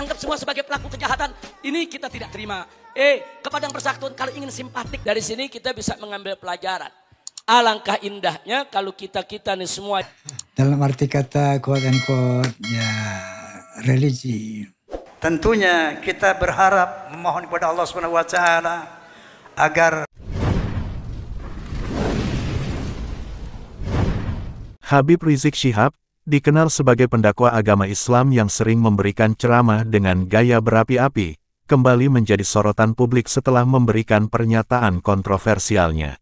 dianggap semua sebagai pelaku kejahatan. Ini kita tidak terima. Eh, ke Padang Persatuan kalau ingin simpatik dari sini kita bisa mengambil pelajaran. Alangkah indahnya kalau kita-kita nih semua dalam arti kata quote and quote ya religi. Tentunya kita berharap memohon kepada Allah Subhanahu wa taala agar Habib Rizik Syihab, dikenal sebagai pendakwa agama Islam yang sering memberikan ceramah dengan gaya berapi-api, kembali menjadi sorotan publik setelah memberikan pernyataan kontroversialnya.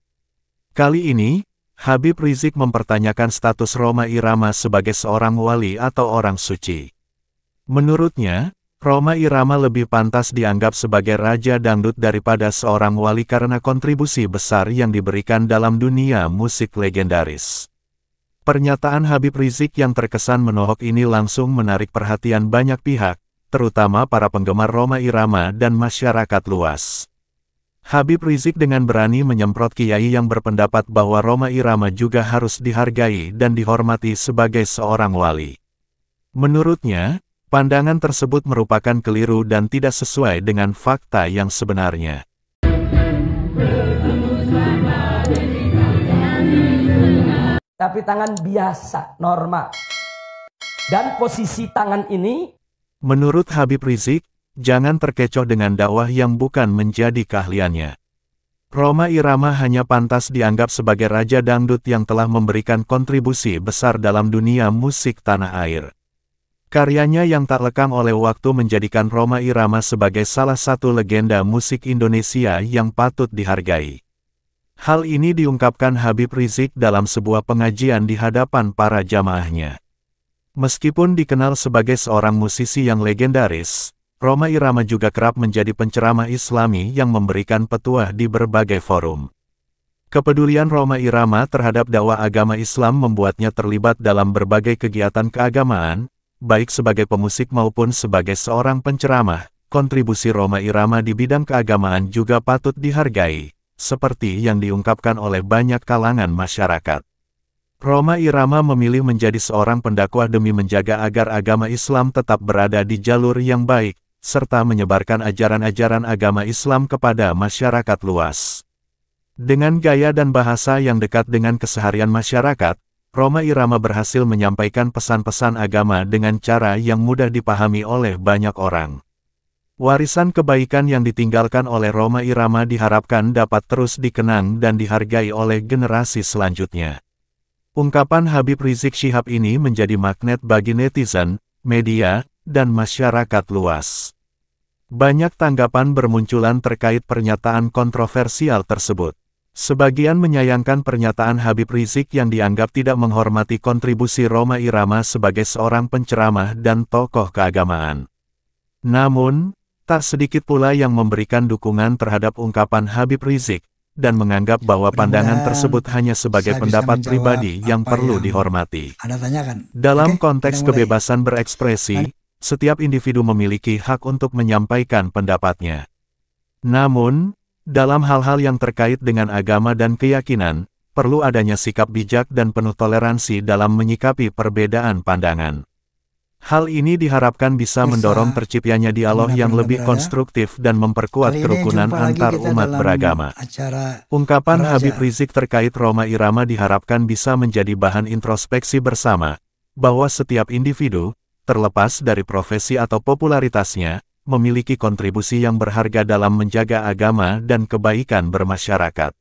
Kali ini, Habib Rizik mempertanyakan status Roma Irama sebagai seorang wali atau orang suci. Menurutnya, Roma Irama lebih pantas dianggap sebagai raja dangdut daripada seorang wali karena kontribusi besar yang diberikan dalam dunia musik legendaris. Pernyataan Habib Rizik yang terkesan menohok ini langsung menarik perhatian banyak pihak, terutama para penggemar Roma Irama dan masyarakat luas. Habib Rizik dengan berani menyemprot kiai yang berpendapat bahwa Roma Irama juga harus dihargai dan dihormati sebagai seorang wali. Menurutnya, pandangan tersebut merupakan keliru dan tidak sesuai dengan fakta yang sebenarnya. Tapi tangan biasa, normal. Dan posisi tangan ini Menurut Habib Rizik, jangan terkecoh dengan dakwah yang bukan menjadi keahliannya. Roma Irama hanya pantas dianggap sebagai raja dangdut yang telah memberikan kontribusi besar dalam dunia musik tanah air. Karyanya yang tak lekang oleh waktu menjadikan Roma Irama sebagai salah satu legenda musik Indonesia yang patut dihargai. Hal ini diungkapkan Habib Rizik dalam sebuah pengajian di hadapan para jamaahnya. Meskipun dikenal sebagai seorang musisi yang legendaris, Roma Irama juga kerap menjadi penceramah islami yang memberikan petuah di berbagai forum. Kepedulian Roma Irama terhadap dakwah agama Islam membuatnya terlibat dalam berbagai kegiatan keagamaan, baik sebagai pemusik maupun sebagai seorang penceramah. Kontribusi Roma Irama di bidang keagamaan juga patut dihargai seperti yang diungkapkan oleh banyak kalangan masyarakat. Roma Irama memilih menjadi seorang pendakwah demi menjaga agar agama Islam tetap berada di jalur yang baik, serta menyebarkan ajaran-ajaran agama Islam kepada masyarakat luas. Dengan gaya dan bahasa yang dekat dengan keseharian masyarakat, Roma Irama berhasil menyampaikan pesan-pesan agama dengan cara yang mudah dipahami oleh banyak orang. Warisan kebaikan yang ditinggalkan oleh Roma Irama diharapkan dapat terus dikenang dan dihargai oleh generasi selanjutnya. Ungkapan Habib Rizik Syihab ini menjadi magnet bagi netizen, media, dan masyarakat luas. Banyak tanggapan bermunculan terkait pernyataan kontroversial tersebut. Sebagian menyayangkan pernyataan Habib Rizik yang dianggap tidak menghormati kontribusi Roma Irama sebagai seorang penceramah dan tokoh keagamaan. Namun, Tak sedikit pula yang memberikan dukungan terhadap ungkapan Habib Rizik, dan menganggap bahwa pandangan tersebut hanya sebagai pendapat pribadi yang perlu yang dihormati. Dalam konteks kebebasan berekspresi, setiap individu memiliki hak untuk menyampaikan pendapatnya. Namun, dalam hal-hal yang terkait dengan agama dan keyakinan, perlu adanya sikap bijak dan penuh toleransi dalam menyikapi perbedaan pandangan. Hal ini diharapkan bisa mendorong terciptanya dialog yang lebih konstruktif dan memperkuat kerukunan antar umat beragama. Ungkapan Habib Rizik terkait Roma Irama diharapkan bisa menjadi bahan introspeksi bersama, bahwa setiap individu, terlepas dari profesi atau popularitasnya, memiliki kontribusi yang berharga dalam menjaga agama dan kebaikan bermasyarakat.